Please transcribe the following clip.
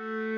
Mm-hmm.